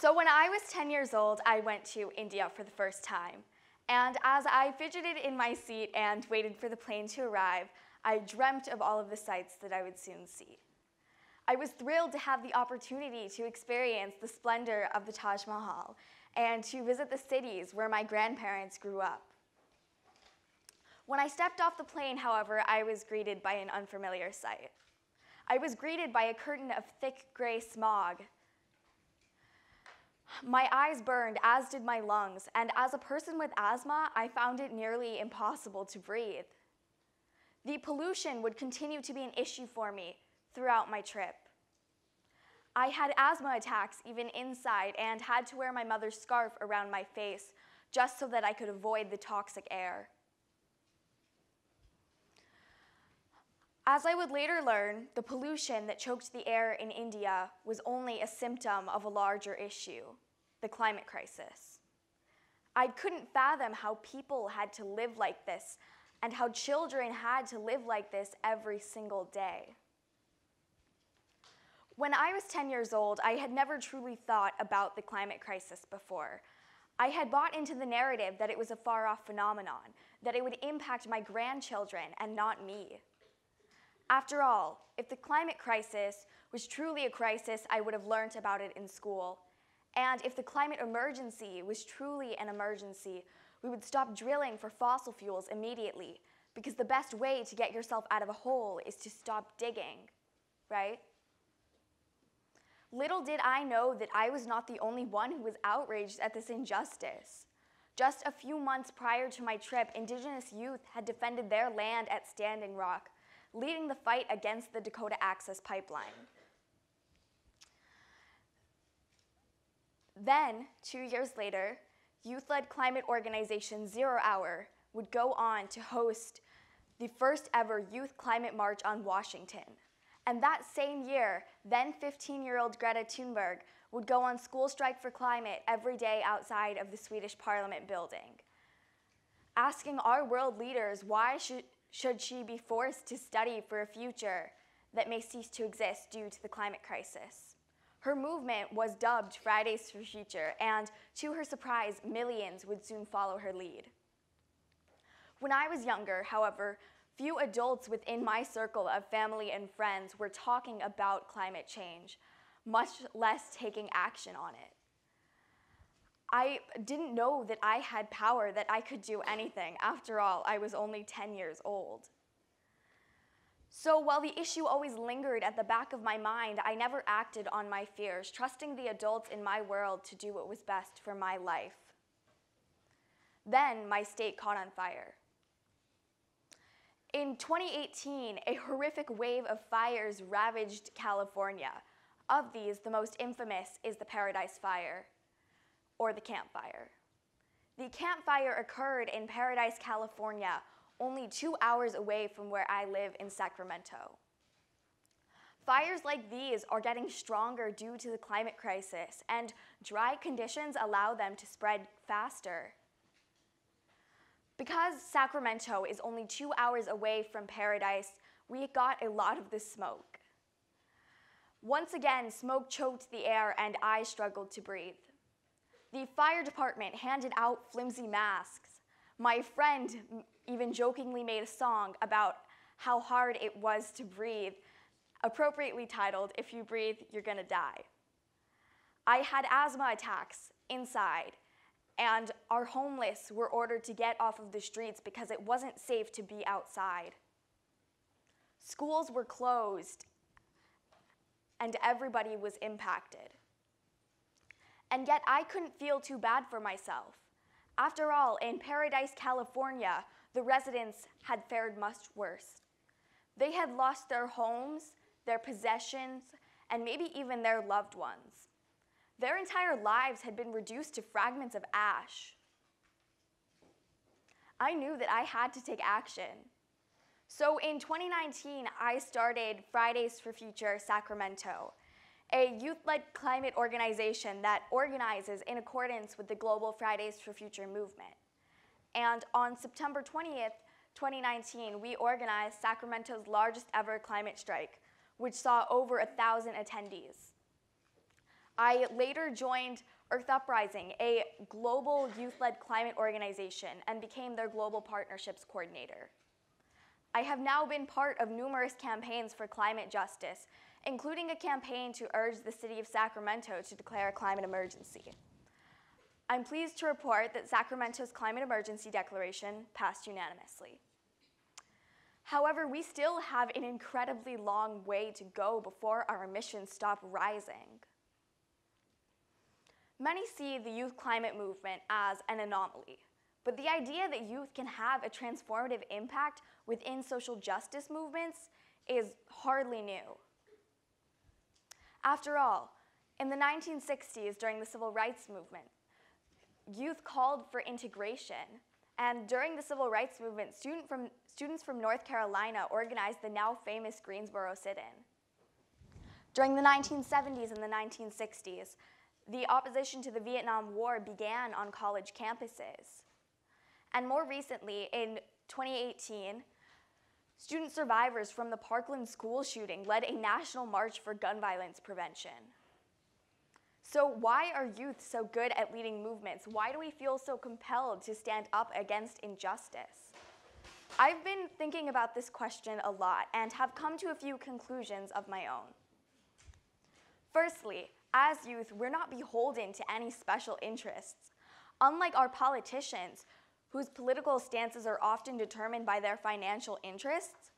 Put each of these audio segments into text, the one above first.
So when I was 10 years old, I went to India for the first time. And as I fidgeted in my seat and waited for the plane to arrive, I dreamt of all of the sights that I would soon see. I was thrilled to have the opportunity to experience the splendor of the Taj Mahal and to visit the cities where my grandparents grew up. When I stepped off the plane, however, I was greeted by an unfamiliar sight. I was greeted by a curtain of thick gray smog. My eyes burned, as did my lungs, and as a person with asthma, I found it nearly impossible to breathe. The pollution would continue to be an issue for me throughout my trip. I had asthma attacks even inside and had to wear my mother's scarf around my face just so that I could avoid the toxic air. As I would later learn, the pollution that choked the air in India was only a symptom of a larger issue, the climate crisis. I couldn't fathom how people had to live like this and how children had to live like this every single day. When I was 10 years old, I had never truly thought about the climate crisis before. I had bought into the narrative that it was a far off phenomenon, that it would impact my grandchildren and not me. After all, if the climate crisis was truly a crisis, I would have learned about it in school. And if the climate emergency was truly an emergency, we would stop drilling for fossil fuels immediately because the best way to get yourself out of a hole is to stop digging, right? Little did I know that I was not the only one who was outraged at this injustice. Just a few months prior to my trip, Indigenous youth had defended their land at Standing Rock leading the fight against the Dakota Access Pipeline. Then, two years later, youth led climate organization Zero Hour would go on to host the first ever Youth Climate March on Washington. And that same year, then 15 year old Greta Thunberg would go on school strike for climate every day outside of the Swedish parliament building, asking our world leaders why should, should she be forced to study for a future that may cease to exist due to the climate crisis. Her movement was dubbed Fridays for Future, and to her surprise, millions would soon follow her lead. When I was younger, however, few adults within my circle of family and friends were talking about climate change, much less taking action on it. I didn't know that I had power, that I could do anything. After all, I was only 10 years old. So while the issue always lingered at the back of my mind, I never acted on my fears, trusting the adults in my world to do what was best for my life. Then my state caught on fire. In 2018, a horrific wave of fires ravaged California. Of these, the most infamous is the Paradise Fire or the Camp Fire. The Camp Fire occurred in Paradise, California, only two hours away from where I live in Sacramento. Fires like these are getting stronger due to the climate crisis, and dry conditions allow them to spread faster. Because Sacramento is only two hours away from Paradise, we got a lot of this smoke. Once again, smoke choked the air and I struggled to breathe. The fire department handed out flimsy masks. My friend even jokingly made a song about how hard it was to breathe, appropriately titled, If You Breathe, You're Gonna Die. I had asthma attacks inside, and our homeless were ordered to get off of the streets because it wasn't safe to be outside. Schools were closed, and everybody was impacted. And yet I couldn't feel too bad for myself. After all, in Paradise, California, the residents had fared much worse. They had lost their homes, their possessions, and maybe even their loved ones. Their entire lives had been reduced to fragments of ash. I knew that I had to take action. So in 2019, I started Fridays for Future Sacramento, a youth-led climate organization that organizes in accordance with the Global Fridays for Future movement. And on September 20th, 2019, we organized Sacramento's largest ever climate strike, which saw over a thousand attendees. I later joined Earth Uprising, a global youth-led climate organization, and became their global partnerships coordinator. I have now been part of numerous campaigns for climate justice, including a campaign to urge the city of Sacramento to declare a climate emergency. I'm pleased to report that Sacramento's climate emergency declaration passed unanimously. However, we still have an incredibly long way to go before our emissions stop rising. Many see the youth climate movement as an anomaly, but the idea that youth can have a transformative impact within social justice movements is hardly new. After all, in the 1960s, during the civil rights movement, youth called for integration. And during the civil rights movement, student from, students from North Carolina organized the now famous Greensboro sit-in. During the 1970s and the 1960s, the opposition to the Vietnam War began on college campuses. And more recently, in 2018, student survivors from the Parkland school shooting led a national march for gun violence prevention. So why are youth so good at leading movements? Why do we feel so compelled to stand up against injustice? I've been thinking about this question a lot and have come to a few conclusions of my own. Firstly, as youth, we're not beholden to any special interests. Unlike our politicians, whose political stances are often determined by their financial interests,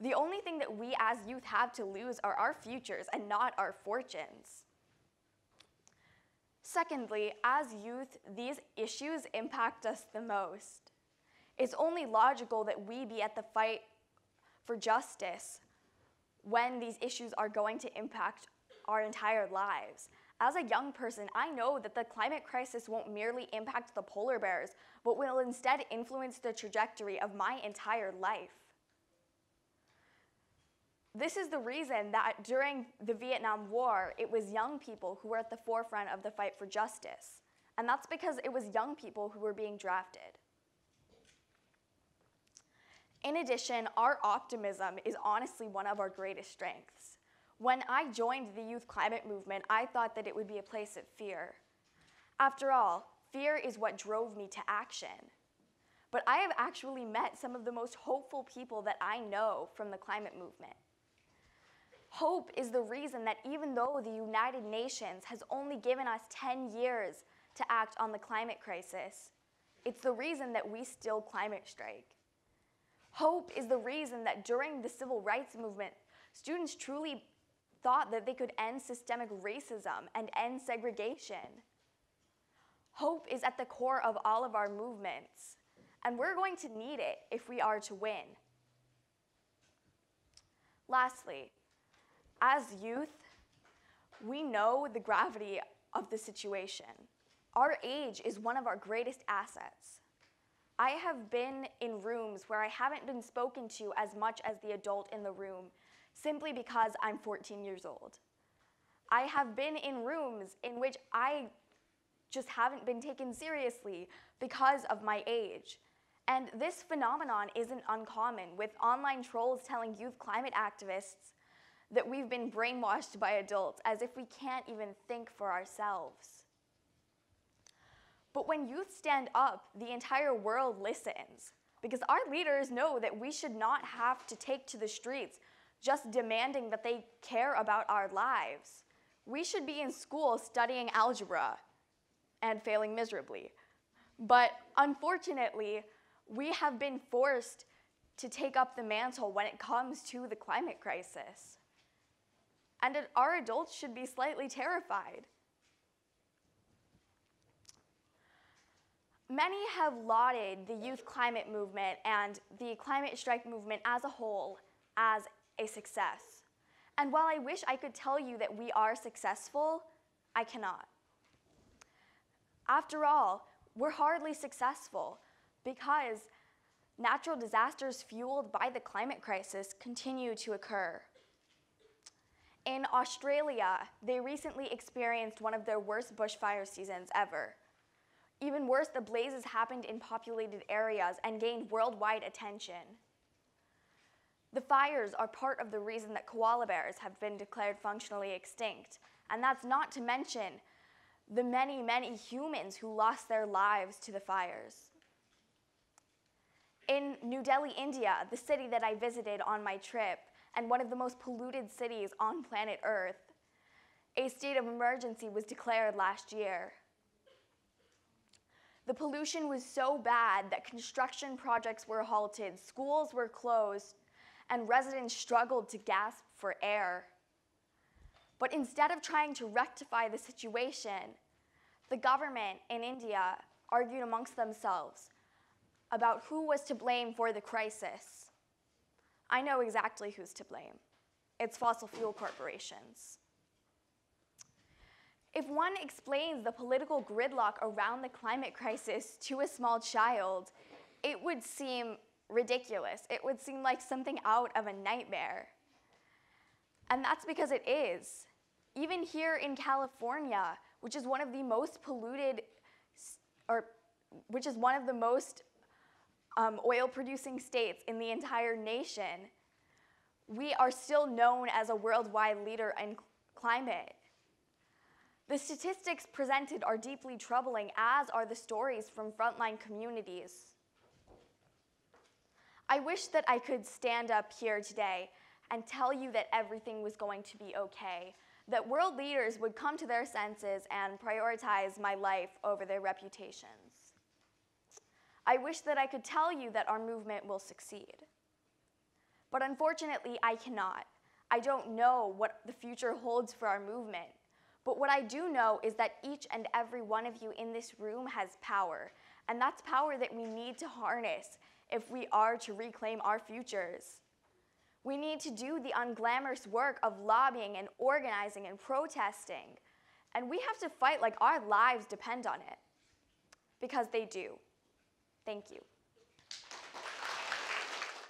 the only thing that we as youth have to lose are our futures and not our fortunes. Secondly, as youth, these issues impact us the most. It's only logical that we be at the fight for justice when these issues are going to impact our entire lives. As a young person, I know that the climate crisis won't merely impact the polar bears, but will instead influence the trajectory of my entire life. This is the reason that during the Vietnam War, it was young people who were at the forefront of the fight for justice. And that's because it was young people who were being drafted. In addition, our optimism is honestly one of our greatest strengths. When I joined the youth climate movement, I thought that it would be a place of fear. After all, fear is what drove me to action. But I have actually met some of the most hopeful people that I know from the climate movement. Hope is the reason that even though the United Nations has only given us 10 years to act on the climate crisis, it's the reason that we still climate strike. Hope is the reason that during the civil rights movement, students truly thought that they could end systemic racism and end segregation. Hope is at the core of all of our movements, and we're going to need it if we are to win. Lastly, as youth, we know the gravity of the situation. Our age is one of our greatest assets. I have been in rooms where I haven't been spoken to as much as the adult in the room simply because I'm 14 years old. I have been in rooms in which I just haven't been taken seriously because of my age. And this phenomenon isn't uncommon, with online trolls telling youth climate activists that we've been brainwashed by adults as if we can't even think for ourselves. But when youth stand up, the entire world listens because our leaders know that we should not have to take to the streets just demanding that they care about our lives. We should be in school studying algebra and failing miserably. But unfortunately, we have been forced to take up the mantle when it comes to the climate crisis and our adults should be slightly terrified. Many have lauded the youth climate movement and the climate strike movement as a whole as a success. And while I wish I could tell you that we are successful, I cannot. After all, we're hardly successful because natural disasters fueled by the climate crisis continue to occur. In Australia, they recently experienced one of their worst bushfire seasons ever. Even worse, the blazes happened in populated areas and gained worldwide attention. The fires are part of the reason that koala bears have been declared functionally extinct. And that's not to mention the many, many humans who lost their lives to the fires. In New Delhi, India, the city that I visited on my trip, and one of the most polluted cities on planet Earth, a state of emergency was declared last year. The pollution was so bad that construction projects were halted, schools were closed, and residents struggled to gasp for air. But instead of trying to rectify the situation, the government in India argued amongst themselves about who was to blame for the crisis. I know exactly who's to blame. It's fossil fuel corporations. If one explains the political gridlock around the climate crisis to a small child, it would seem ridiculous. It would seem like something out of a nightmare. And that's because it is. Even here in California, which is one of the most polluted, or which is one of the most um, oil producing states in the entire nation, we are still known as a worldwide leader in climate. The statistics presented are deeply troubling, as are the stories from frontline communities. I wish that I could stand up here today and tell you that everything was going to be okay, that world leaders would come to their senses and prioritize my life over their reputations. I wish that I could tell you that our movement will succeed. But unfortunately, I cannot. I don't know what the future holds for our movement. But what I do know is that each and every one of you in this room has power. And that's power that we need to harness if we are to reclaim our futures. We need to do the unglamorous work of lobbying and organizing and protesting. And we have to fight like our lives depend on it. Because they do. Thank you.